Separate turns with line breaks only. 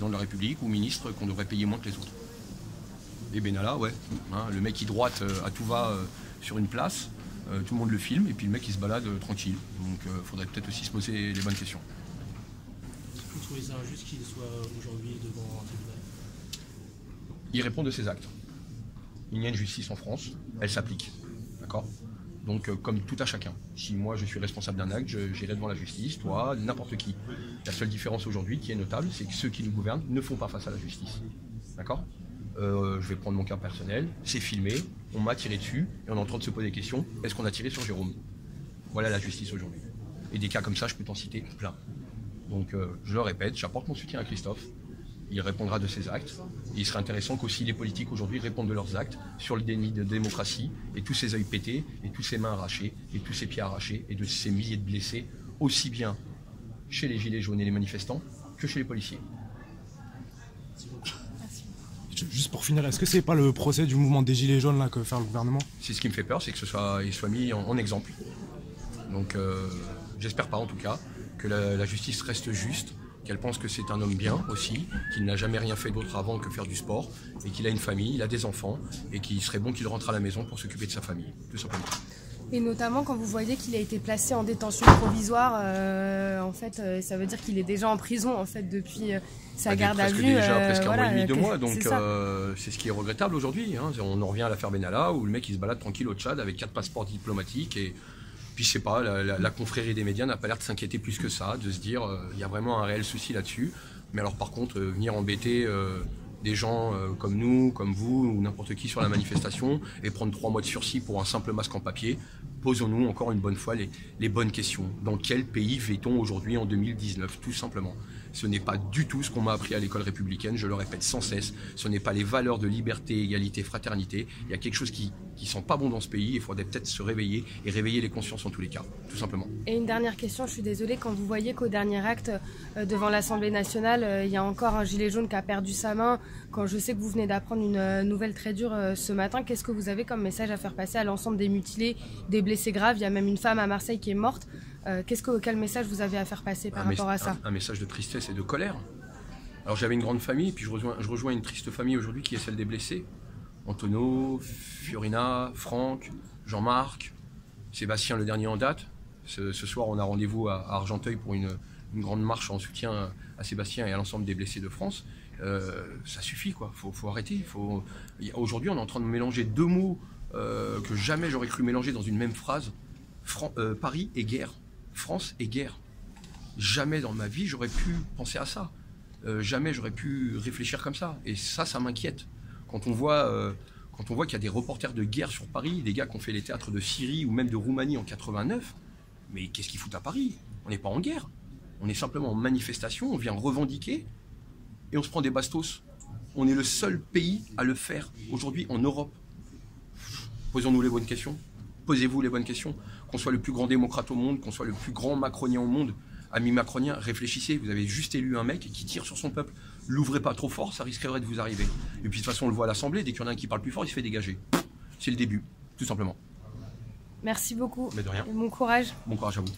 président de la République ou ministre qu'on devrait payer moins que les autres. Et Benalla, ouais. Hein, le mec qui droite euh, à tout va euh, sur une place, euh, tout le monde le filme, et puis le mec il se balade tranquille. Donc il faudrait peut-être aussi se poser les bonnes questions.
Vous trouvez ça injuste qu'il soit aujourd'hui devant un tribunal?
Il répond de ses actes. Il y a une justice en France, elle s'applique. D'accord? Donc, euh, comme tout à chacun. Si moi je suis responsable d'un acte, j'irai devant la justice, toi, n'importe qui. La seule différence aujourd'hui qui est notable, c'est que ceux qui nous gouvernent ne font pas face à la justice. D'accord? Euh, Je vais prendre mon cas personnel, c'est filmé, on m'a tiré dessus, et on est en train de se poser des questions est-ce qu'on a tiré sur Jérôme? Voilà la justice aujourd'hui. Et des cas comme ça, je peux t'en citer plein. Donc, euh, je le répète, j'apporte mon soutien à Christophe il répondra de ses actes. il serait intéressant qu'aussi les politiques aujourd'hui répondent de leurs actes sur le déni de démocratie et tous ces yeux pétés et tous ces mains arrachées et tous ces pieds arrachés et de ces milliers de blessés, aussi bien chez les gilets jaunes et les manifestants que chez les policiers.
Juste pour finir, est-ce que c'est pas le procès du mouvement des gilets jaunes là que fait le gouvernement?
C'est ce qui me fait peur, c'est que ce soit, il soit mis en, exemple. Donc euh, j'espère pas en tout cas que la justice reste juste qu'elle pense que c'est un homme bien aussi, qu'il n'a jamais rien fait d'autre avant que faire du sport, et qu'il a une famille, il a des enfants, et qu'il serait bon qu'il rentre à la maison pour s'occuper de sa famille, tout simplement.
Et notamment quand vous voyez qu'il a été placé en détention provisoire, euh, en fait, euh, ça veut dire qu'il est déjà en prison en fait depuis euh, sa bah, garde à vue.
déjà presque un mois et demi, deux mois, donc c'est ce qui est regrettable aujourd'hui. Hein. On en revient à l'affaire Benalla où le mec il se balade tranquille au Tchad avec quatre passeports diplomatiques et puis je sais pas, la, confrérie des médias n'a pas l'air de s'inquiéter plus que ça, de se dire euh, il y a vraiment un réel souci là-dessus. Mais alors par contre, euh, venir embêter euh, des gens comme nous, comme vous ou n'importe qui sur la manifestation et prendre trois mois de sursis pour un simple masque en papier, posons-nous encore une bonne fois les, bonnes questions. Dans quel pays vit-on aujourd'hui en 2019 Tout simplement? Ce n'est pas du tout ce qu'on m'a appris à l'école républicaine, je le répète sans cesse. Ce n'est pas les valeurs de liberté, égalité, fraternité. Il y a quelque chose qui ne sent pas bon dans ce pays. Il faudrait peut-être se réveiller et réveiller les consciences en tous les cas, tout simplement.
Et une dernière question, je suis désolée, quand vous voyez qu'au dernier acte euh, devant l'Assemblée nationale, euh, il y a encore un gilet jaune qui a perdu sa main, quand je sais que vous venez d'apprendre une euh, nouvelle très dure ce matin, qu'est-ce que vous avez comme message à faire passer à l'ensemble des mutilés, des blessés graves Il y a même une femme à Marseille qui est morte. Euh, qu'est-ce que, quel message vous avez à faire passer par rapport à ça
un, message de tristesse et de colère. Alors j'avais une grande famille, puis je rejoins, je rejoins une triste famille aujourd'hui qui est celle des blessés. Antonio, Fiorina, Franck, Jean-Marc, Sébastien le dernier en date. Ce, soir on a rendez-vous à, Argenteuil pour une, grande marche en soutien à Sébastien et à l'ensemble des blessés de France. Euh, ça suffit quoi, faut, faut arrêter. Faut... Aujourd'hui on est en train de mélanger deux mots euh, que jamais j'aurais cru mélanger dans une même phrase. Paris et guerre. France et guerre. Jamais dans ma vie j'aurais pu penser à ça. Euh, jamais j'aurais pu réfléchir comme ça. Et ça, ça m'inquiète. Quand on voit, euh, quand on voit qu'il y a des reporters de guerre sur Paris, des gars qui ont fait les théâtres de Syrie ou même de Roumanie en 89, mais qu'est-ce qu'ils foutent à Paris? On n'est pas en guerre. On est simplement en manifestation, on vient revendiquer et on se prend des bastos. On est le seul pays à le faire aujourd'hui en Europe. Posons-nous les bonnes questions. Posez-vous les bonnes questions. Qu'on soit le plus grand démocrate au monde, qu'on soit le plus grand macronien au monde, amis macroniens, réfléchissez. Vous avez juste élu un mec qui tire sur son peuple. L'ouvrez pas trop fort, ça risquerait de vous arriver. Et puis de toute façon, on le voit à l'Assemblée, dès qu'il y en a un qui parle plus fort, il se fait dégager. C'est le début, tout simplement.
Merci beaucoup.
Mais de rien.
Et bon courage.
Bon courage à vous.